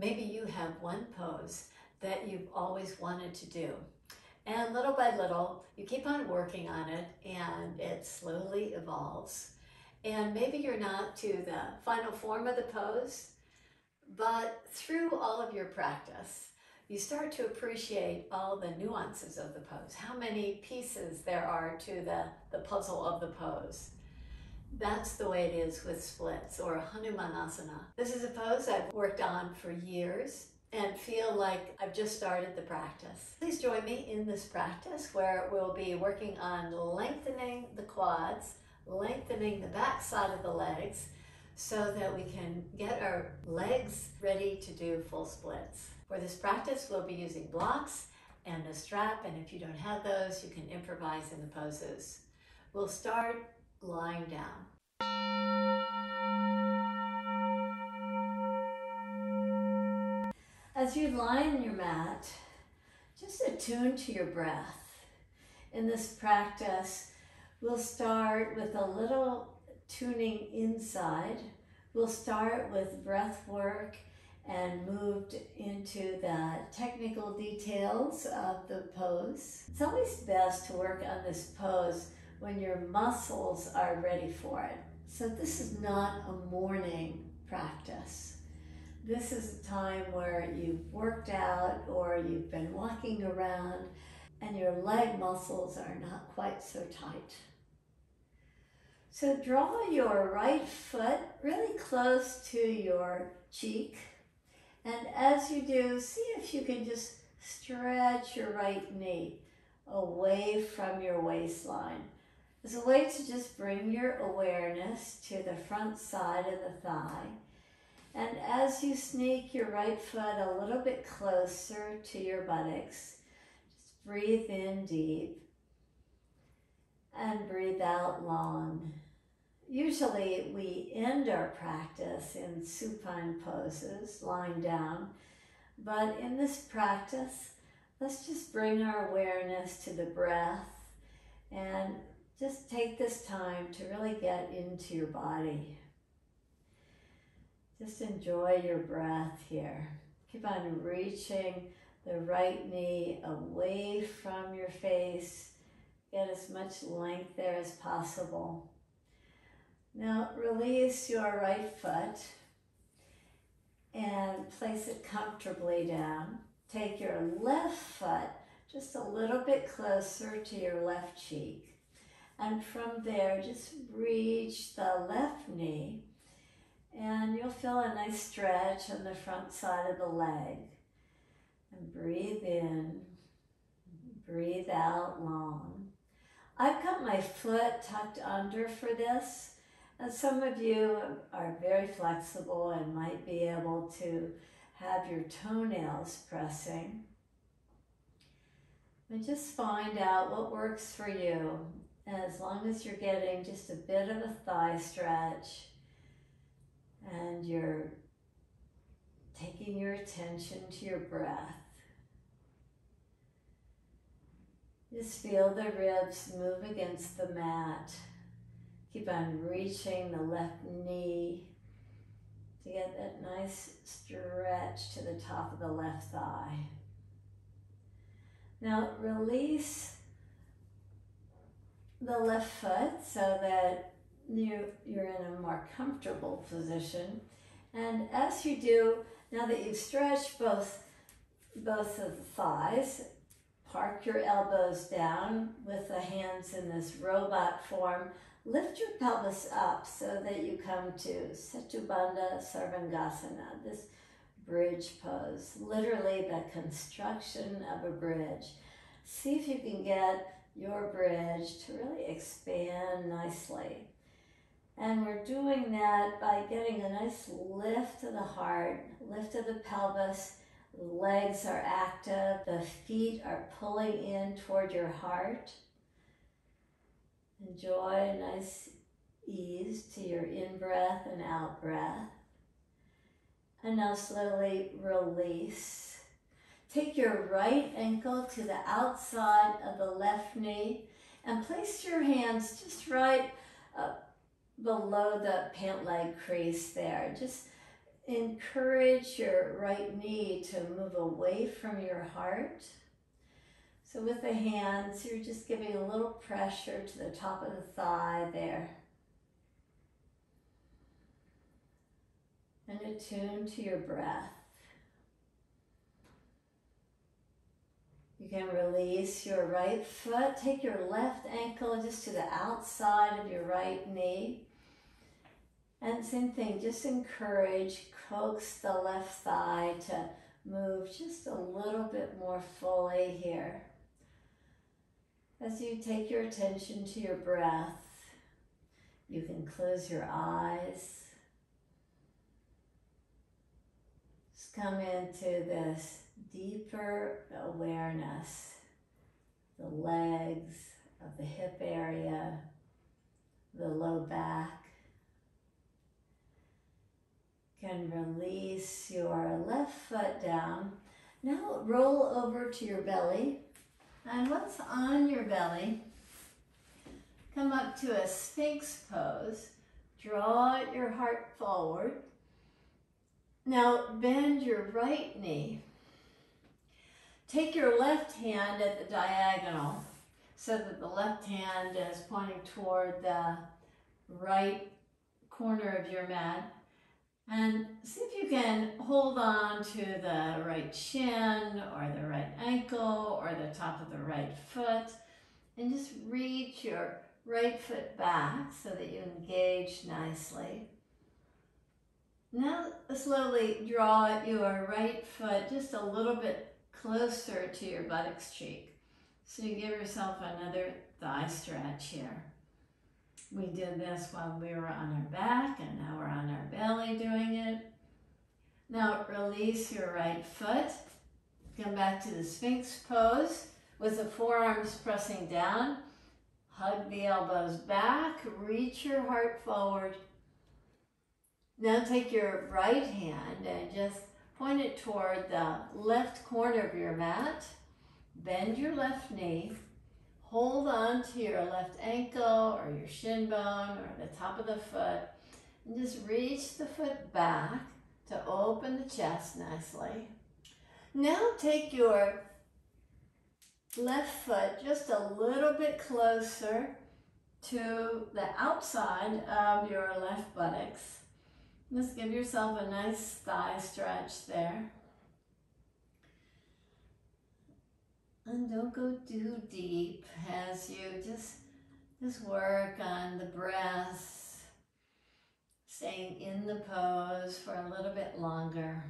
Maybe you have one pose that you've always wanted to do. And little by little, you keep on working on it and it slowly evolves. And maybe you're not to the final form of the pose, but through all of your practice, you start to appreciate all the nuances of the pose, how many pieces there are to the, the puzzle of the pose. That's the way it is with splits or Hanumanasana. This is a pose I've worked on for years and feel like I've just started the practice. Please join me in this practice where we'll be working on lengthening the quads, lengthening the back side of the legs so that we can get our legs ready to do full splits. For this practice, we'll be using blocks and a strap, and if you don't have those, you can improvise in the poses. We'll start lying down. As you lie on your mat, just attune to your breath. In this practice, we'll start with a little tuning inside. We'll start with breath work and moved into the technical details of the pose. It's always best to work on this pose when your muscles are ready for it. So this is not a morning practice. This is a time where you've worked out or you've been walking around and your leg muscles are not quite so tight. So draw your right foot really close to your cheek. And as you do, see if you can just stretch your right knee away from your waistline as a way to just bring your awareness to the front side of the thigh. And as you sneak your right foot a little bit closer to your buttocks, just breathe in deep and breathe out long. Usually we end our practice in supine poses, lying down, but in this practice, let's just bring our awareness to the breath and just take this time to really get into your body. Just enjoy your breath here. Keep on reaching the right knee away from your face. Get as much length there as possible. Now release your right foot and place it comfortably down. Take your left foot just a little bit closer to your left cheek. And from there, just reach the left knee and you'll feel a nice stretch on the front side of the leg. And breathe in, breathe out long. I've got my foot tucked under for this and some of you are very flexible and might be able to have your toenails pressing. And just find out what works for you. As long as you're getting just a bit of a thigh stretch and you're taking your attention to your breath. Just feel the ribs move against the mat. Keep on reaching the left knee to get that nice stretch to the top of the left thigh. Now release the left foot so that you, you're in a more comfortable position. And as you do, now that you've stretched both, both of the thighs, park your elbows down with the hands in this robot form Lift your pelvis up so that you come to Setubandha Sarvangasana, this bridge pose, literally the construction of a bridge. See if you can get your bridge to really expand nicely. And we're doing that by getting a nice lift of the heart, lift of the pelvis, legs are active, the feet are pulling in toward your heart. Enjoy a nice ease to your in breath and out breath. And now slowly release. Take your right ankle to the outside of the left knee and place your hands just right below the pant leg crease there. Just encourage your right knee to move away from your heart. So with the hands, you're just giving a little pressure to the top of the thigh there. And attune to your breath. You can release your right foot. Take your left ankle just to the outside of your right knee. And same thing, just encourage, coax the left thigh to move just a little bit more fully here. As you take your attention to your breath, you can close your eyes. Just come into this deeper awareness, the legs, of the hip area, the low back. Can release your left foot down. Now roll over to your belly. And what's on your belly? Come up to a Sphinx pose. Draw your heart forward. Now bend your right knee. Take your left hand at the diagonal so that the left hand is pointing toward the right corner of your mat. And see if you can hold on to the right shin or the right ankle or the top of the right foot and just reach your right foot back so that you engage nicely. Now slowly draw your right foot just a little bit closer to your buttocks cheek. So you give yourself another thigh stretch here. We did this while we were on our back and now we're on our belly doing it. Now release your right foot. Come back to the Sphinx pose with the forearms pressing down. Hug the elbows back, reach your heart forward. Now take your right hand and just point it toward the left corner of your mat. Bend your left knee. Hold on to your left ankle or your shin bone or the top of the foot. And just reach the foot back to open the chest nicely. Now take your left foot just a little bit closer to the outside of your left buttocks. Just give yourself a nice thigh stretch there. And don't go too deep as you just, just work on the breath, staying in the pose for a little bit longer.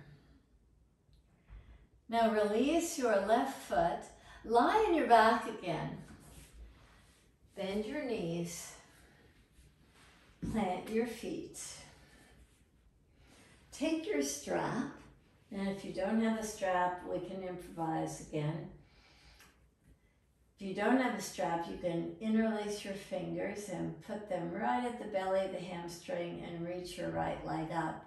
Now release your left foot, lie on your back again. Bend your knees, plant your feet. Take your strap, and if you don't have a strap, we can improvise again. If you don't have a strap, you can interlace your fingers and put them right at the belly of the hamstring and reach your right leg up.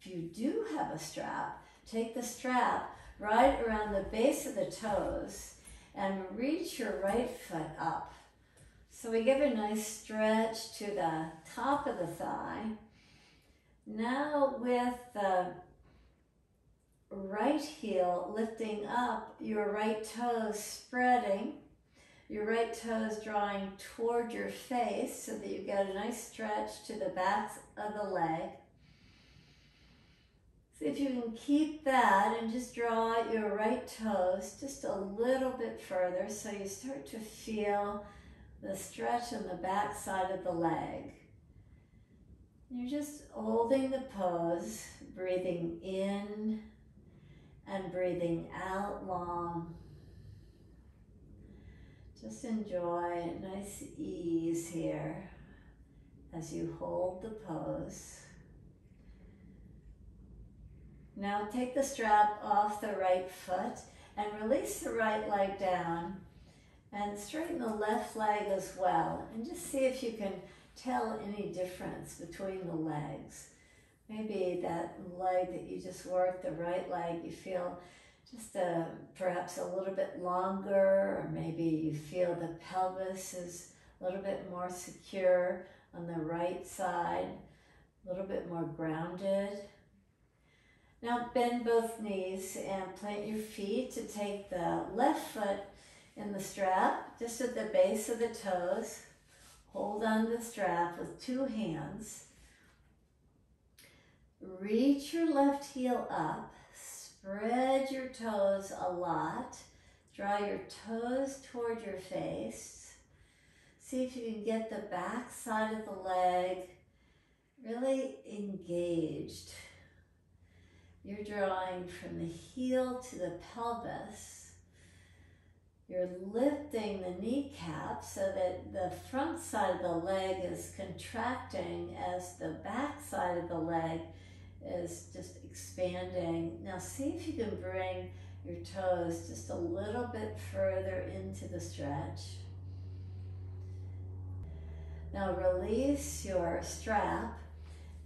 If you do have a strap, take the strap right around the base of the toes and reach your right foot up. So we give a nice stretch to the top of the thigh. Now with the right heel lifting up, your right toes spreading, your right toes drawing toward your face so that you get a nice stretch to the back of the leg. See if you can keep that and just draw your right toes just a little bit further so you start to feel the stretch in the back side of the leg. You're just holding the pose, breathing in and breathing out long. Just enjoy nice ease here as you hold the pose. Now take the strap off the right foot and release the right leg down and straighten the left leg as well. And just see if you can tell any difference between the legs. Maybe that leg that you just worked, the right leg, you feel just a, uh, perhaps a little bit longer, or maybe you feel the pelvis is a little bit more secure on the right side, a little bit more grounded. Now bend both knees and plant your feet to take the left foot in the strap, just at the base of the toes. Hold on the strap with two hands. Reach your left heel up. Spread your toes a lot. Draw your toes toward your face. See if you can get the back side of the leg really engaged. You're drawing from the heel to the pelvis. You're lifting the kneecap so that the front side of the leg is contracting as the back side of the leg is just expanding. Now see if you can bring your toes just a little bit further into the stretch. Now release your strap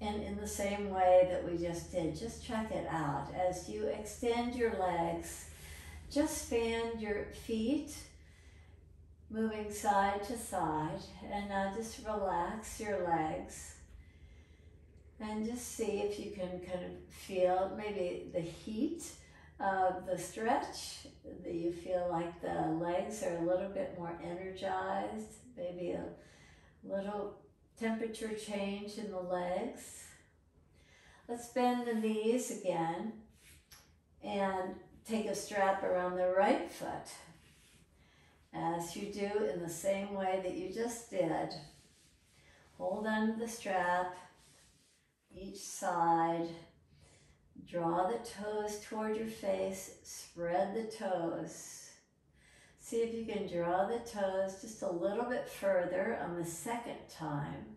and in the same way that we just did, just check it out. As you extend your legs, just fan your feet, moving side to side, and now just relax your legs. And just see if you can kind of feel maybe the heat of the stretch, that you feel like the legs are a little bit more energized, maybe a little temperature change in the legs. Let's bend the knees again and take a strap around the right foot as you do in the same way that you just did. Hold on to the strap, each side. Draw the toes toward your face, spread the toes. See if you can draw the toes just a little bit further on the second time.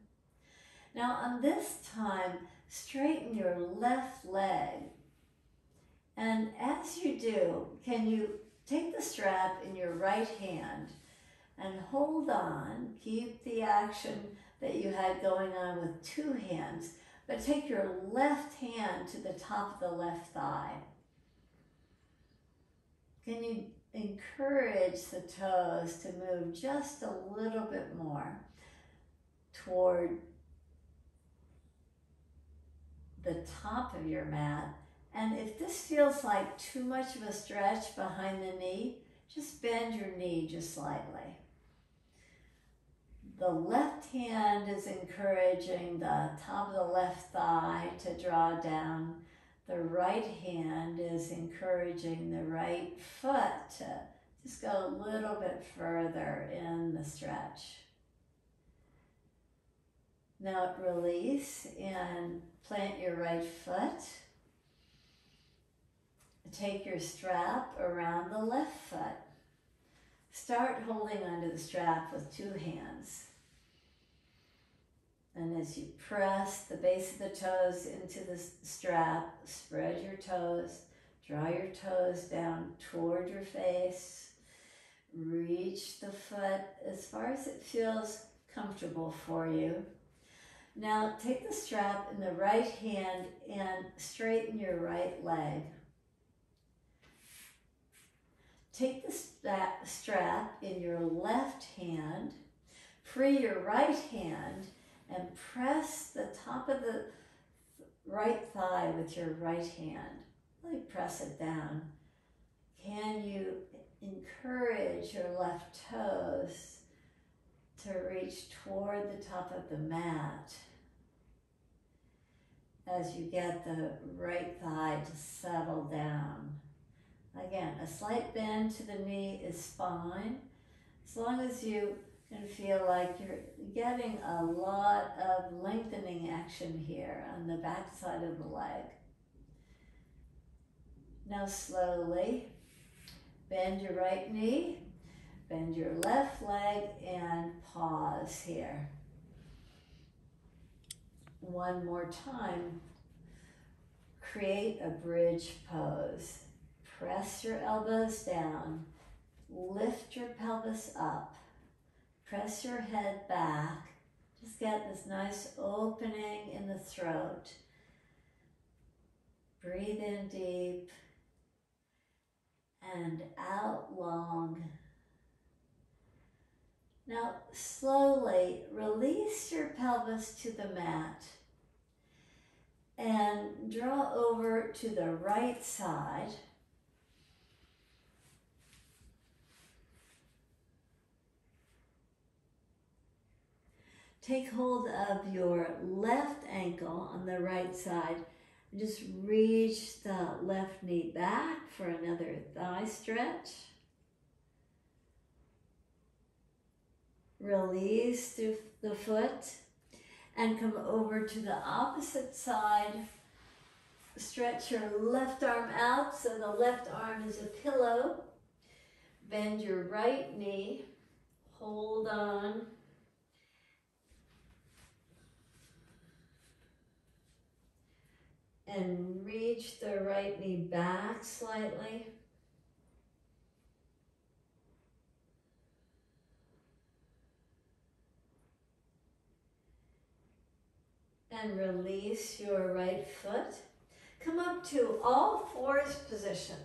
Now on this time, straighten your left leg. And as you do, can you take the strap in your right hand and hold on, keep the action that you had going on with two hands, but take your left hand to the top of the left thigh. Can you encourage the toes to move just a little bit more toward the top of your mat. And if this feels like too much of a stretch behind the knee, just bend your knee just slightly. The left hand is encouraging the top of the left thigh to draw down the right hand is encouraging the right foot to just go a little bit further in the stretch. Now release and plant your right foot. Take your strap around the left foot. Start holding onto the strap with two hands. And as you press the base of the toes into the strap, spread your toes, draw your toes down toward your face, reach the foot as far as it feels comfortable for you. Now take the strap in the right hand and straighten your right leg. Take the strap in your left hand, free your right hand and press the top of the right thigh with your right hand. Really press it down. Can you encourage your left toes to reach toward the top of the mat as you get the right thigh to settle down. Again, a slight bend to the knee is fine as long as you and feel like you're getting a lot of lengthening action here on the back side of the leg. Now slowly bend your right knee, bend your left leg, and pause here. One more time. Create a bridge pose. Press your elbows down. Lift your pelvis up Press your head back. Just get this nice opening in the throat. Breathe in deep and out long. Now slowly release your pelvis to the mat and draw over to the right side. Take hold of your left ankle on the right side. Just reach the left knee back for another thigh stretch. Release through the foot and come over to the opposite side. Stretch your left arm out so the left arm is a pillow. Bend your right knee. Hold on. And reach the right knee back slightly. And release your right foot. Come up to all fours position.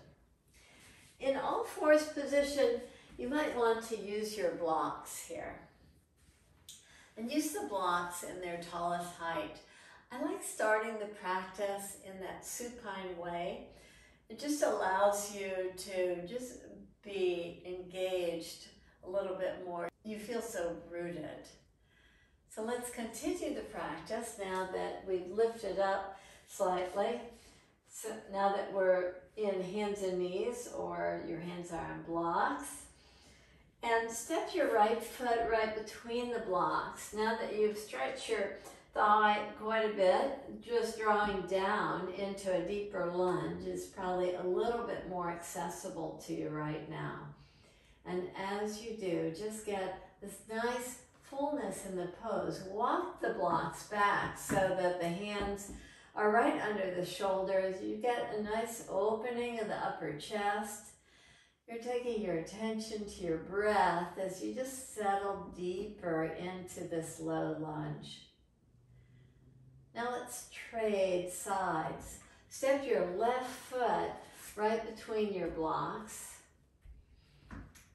In all fours position, you might want to use your blocks here. And use the blocks in their tallest height. I like starting the practice in that supine way. It just allows you to just be engaged a little bit more. You feel so rooted. So let's continue the practice now that we've lifted up slightly. So now that we're in hands and knees or your hands are on blocks. And step your right foot right between the blocks. Now that you've stretched your thigh quite a bit, just drawing down into a deeper lunge is probably a little bit more accessible to you right now. And as you do, just get this nice fullness in the pose. Walk the blocks back so that the hands are right under the shoulders. You get a nice opening of the upper chest. You're taking your attention to your breath as you just settle deeper into this low lunge. Now let's trade sides. Step your left foot right between your blocks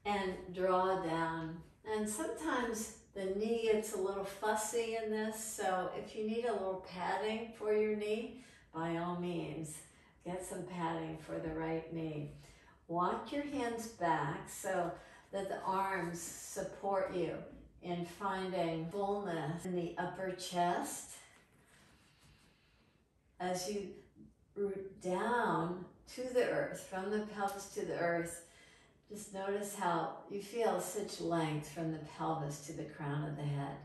and draw down. And sometimes the knee gets a little fussy in this, so if you need a little padding for your knee, by all means, get some padding for the right knee. Walk your hands back so that the arms support you in finding fullness in the upper chest as you root down to the earth, from the pelvis to the earth, just notice how you feel such length from the pelvis to the crown of the head.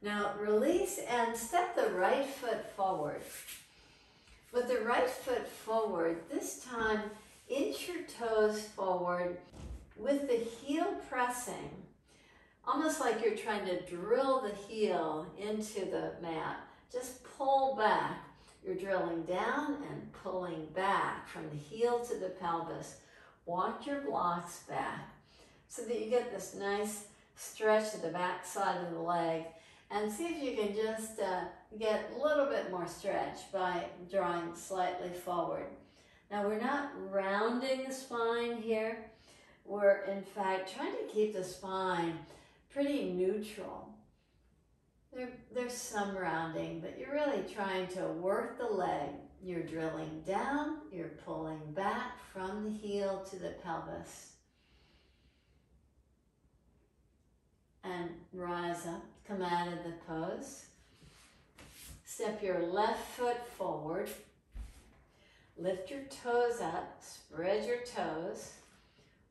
Now release and step the right foot forward. With the right foot forward, this time inch your toes forward with the heel pressing, almost like you're trying to drill the heel into the mat. Just pull back you're drilling down and pulling back from the heel to the pelvis. Walk your blocks back so that you get this nice stretch of the back side of the leg and see if you can just uh, get a little bit more stretch by drawing slightly forward. Now we're not rounding the spine here. We're in fact trying to keep the spine pretty neutral. There, there's some rounding, but you're really trying to work the leg. You're drilling down, you're pulling back from the heel to the pelvis. And rise up, come out of the pose. Step your left foot forward. Lift your toes up, spread your toes.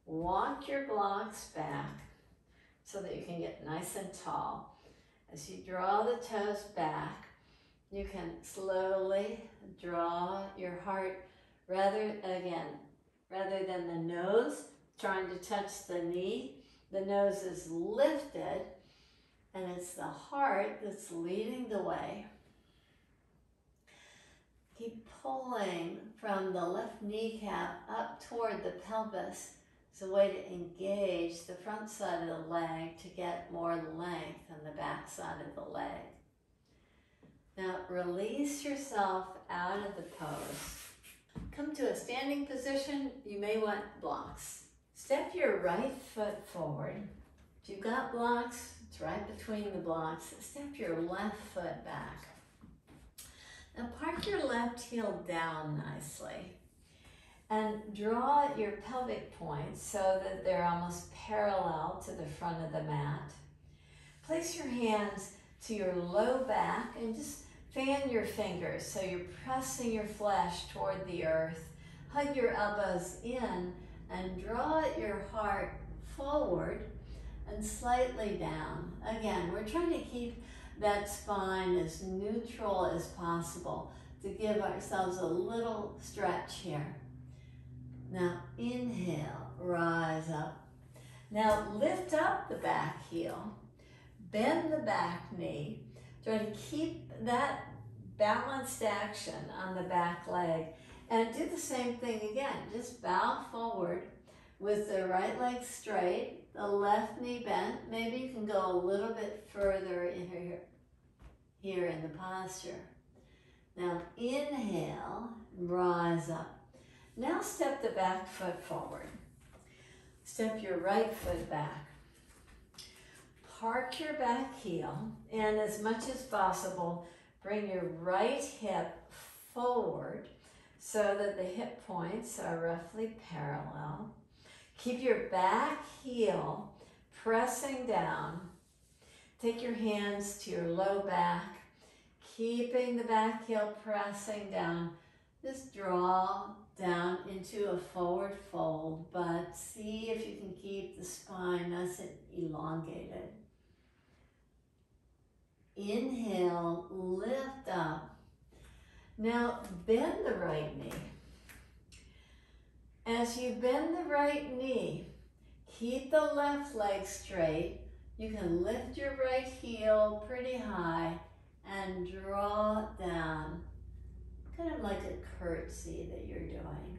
Walk your blocks back so that you can get nice and tall. As you draw the toes back, you can slowly draw your heart rather, again, rather than the nose trying to touch the knee, the nose is lifted and it's the heart that's leading the way. Keep pulling from the left kneecap up toward the pelvis it's a way to engage the front side of the leg to get more length on the back side of the leg. Now release yourself out of the pose. Come to a standing position. You may want blocks. Step your right foot forward. If you've got blocks, it's right between the blocks. Step your left foot back. Now park your left heel down nicely and draw your pelvic points so that they're almost parallel to the front of the mat. Place your hands to your low back and just fan your fingers so you're pressing your flesh toward the earth. Hug your elbows in and draw your heart forward and slightly down. Again, we're trying to keep that spine as neutral as possible to give ourselves a little stretch here. Now inhale, rise up. Now lift up the back heel, bend the back knee. Try to keep that balanced action on the back leg and do the same thing again. Just bow forward with the right leg straight, the left knee bent. Maybe you can go a little bit further in here, here in the posture. Now inhale, rise up. Now step the back foot forward. Step your right foot back. Park your back heel and as much as possible, bring your right hip forward so that the hip points are roughly parallel. Keep your back heel pressing down. Take your hands to your low back, keeping the back heel pressing down. Just draw down into a forward fold, but see if you can keep the spine nice and elongated. Inhale, lift up. Now bend the right knee. As you bend the right knee, keep the left leg straight. You can lift your right heel pretty high and draw down kind of like a curtsy that you're doing.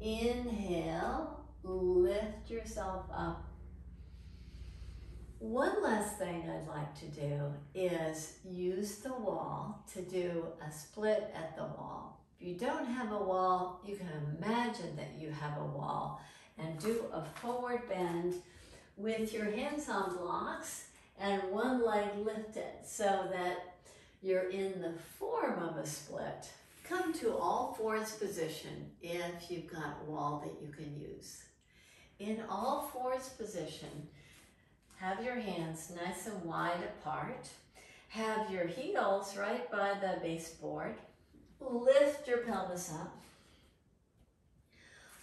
Inhale, lift yourself up. One last thing I'd like to do is use the wall to do a split at the wall. If you don't have a wall, you can imagine that you have a wall and do a forward bend with your hands on blocks and one leg lifted so that you're in the form of a split, come to all fours position if you've got a wall that you can use. In all fours position, have your hands nice and wide apart. Have your heels right by the baseboard. Lift your pelvis up.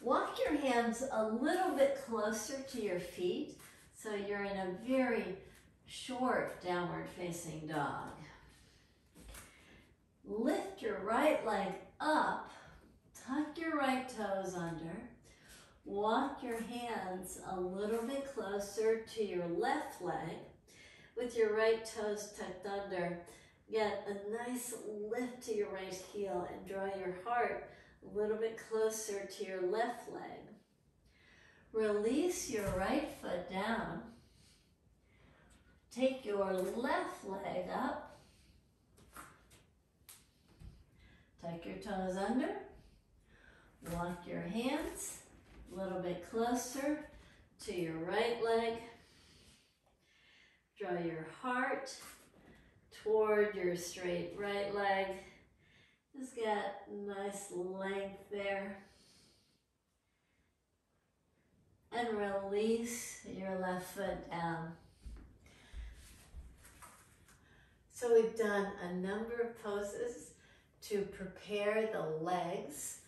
Walk your hands a little bit closer to your feet so you're in a very short downward facing dog. Lift your right leg up, tuck your right toes under, walk your hands a little bit closer to your left leg with your right toes tucked under. Get a nice lift to your right heel and draw your heart a little bit closer to your left leg. Release your right foot down. Take your left leg up Tuck your toes under. Walk your hands a little bit closer to your right leg. Draw your heart toward your straight right leg. Just get nice length there. And release your left foot down. So we've done a number of poses to prepare the legs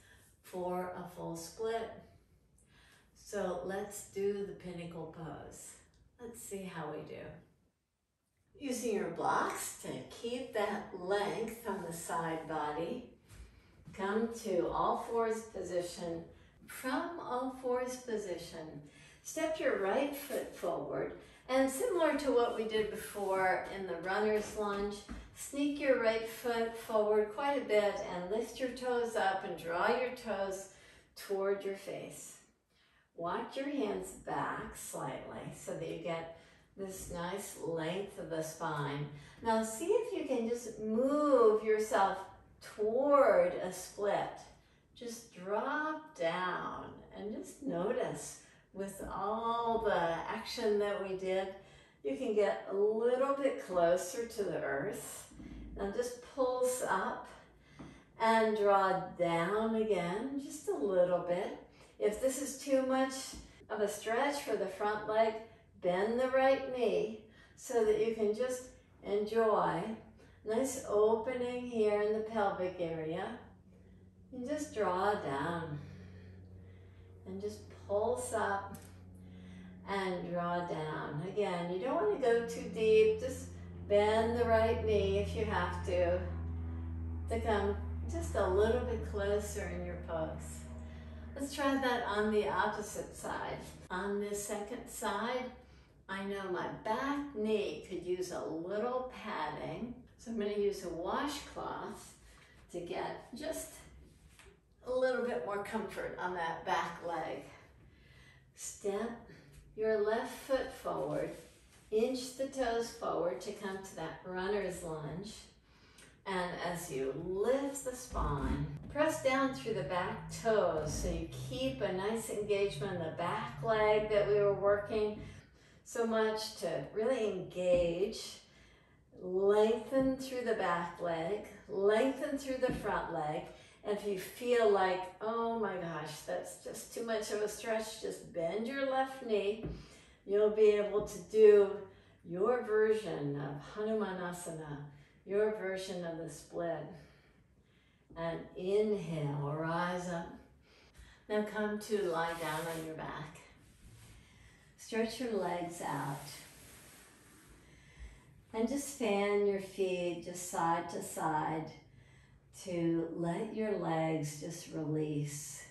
for a full split. So let's do the pinnacle pose. Let's see how we do. Using your blocks to keep that length on the side body, come to all fours position. From all fours position, step your right foot forward and similar to what we did before in the runner's lunge, Sneak your right foot forward quite a bit and lift your toes up and draw your toes toward your face. Walk your hands back slightly so that you get this nice length of the spine. Now see if you can just move yourself toward a split. Just drop down and just notice with all the action that we did, you can get a little bit closer to the earth Now just pulse up and draw down again, just a little bit. If this is too much of a stretch for the front leg, bend the right knee so that you can just enjoy nice opening here in the pelvic area. And just draw down and just pulse up and draw down. Again, you don't want to go too deep. Just bend the right knee if you have to to come just a little bit closer in your pose. Let's try that on the opposite side. On this second side, I know my back knee could use a little padding. So I'm going to use a washcloth to get just a little bit more comfort on that back leg. Step your left foot forward, inch the toes forward to come to that runner's lunge. And as you lift the spine, press down through the back toes so you keep a nice engagement in the back leg that we were working so much to really engage. Lengthen through the back leg, lengthen through the front leg. If you feel like, oh my gosh, that's just too much of a stretch, just bend your left knee. You'll be able to do your version of Hanumanasana your version of the split. And inhale, rise up. Now come to lie down on your back. Stretch your legs out. And just fan your feet just side to side to let your legs just release.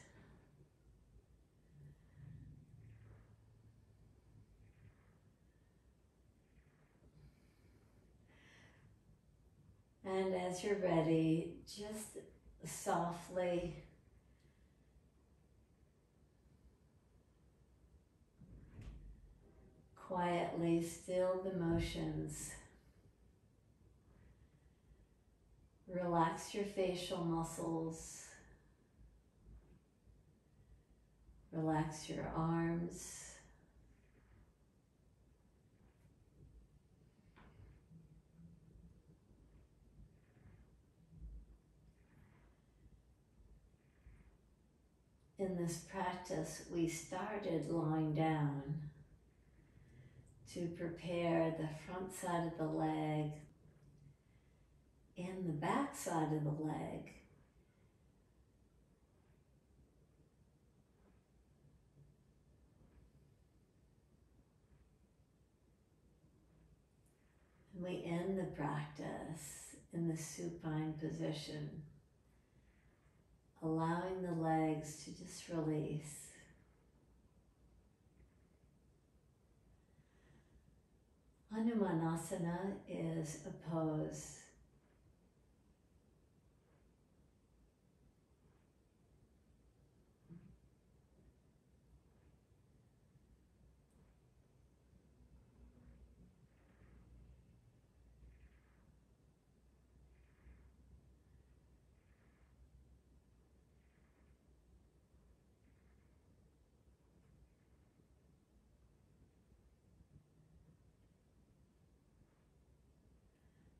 And as you're ready, just softly quietly still the motions. Relax your facial muscles. Relax your arms. in this practice, we started lying down to prepare the front side of the leg and the back side of the leg. And we end the practice in the supine position allowing the legs to just release. Hanumanasana is a pose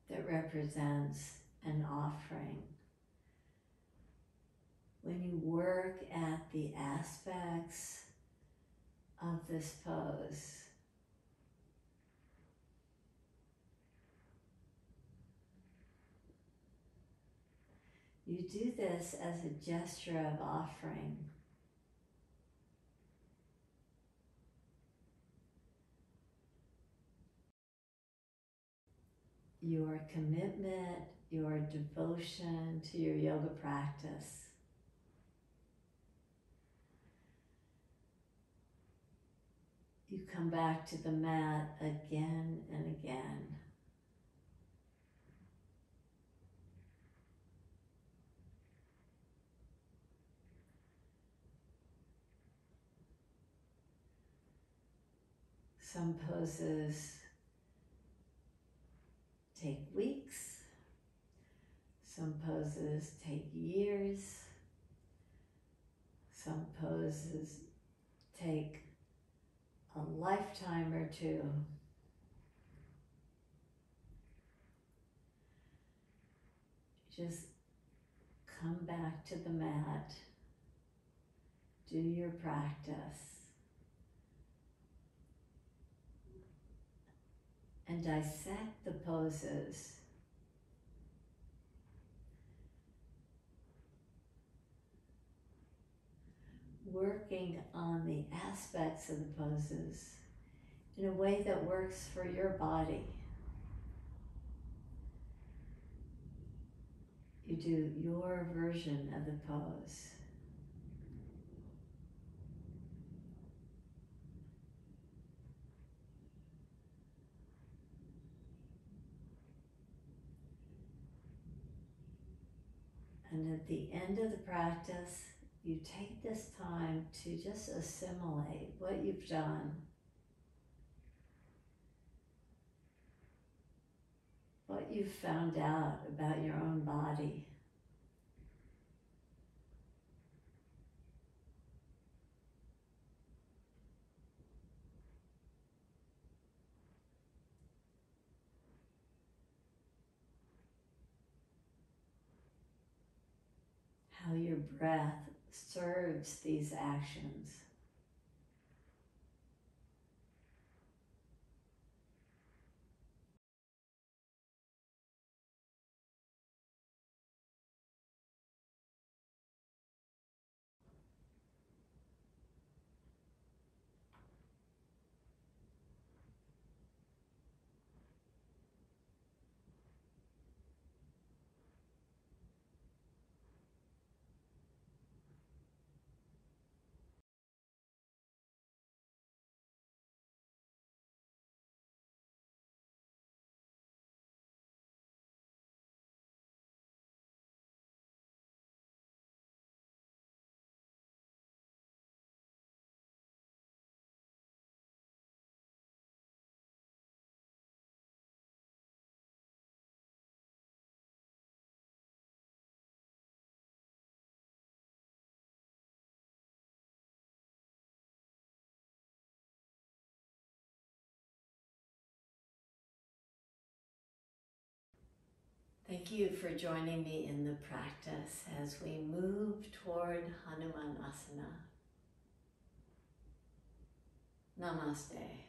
that represents an offering. When you work at the aspects of this pose, you do this as a gesture of offering. Your commitment, your devotion to your yoga practice. You come back to the mat again and again. Some poses take weeks. Some poses take years. Some poses take a lifetime or two. just come back to the mat, do your practice, and dissect the poses. Working on the aspects of the poses in a way that works for your body. You do your version of the pose. And at the end of the practice, you take this time to just assimilate what you've done. What you've found out about your own body. How your breath serves these actions. Thank you for joining me in the practice as we move toward Hanumanasana. Namaste.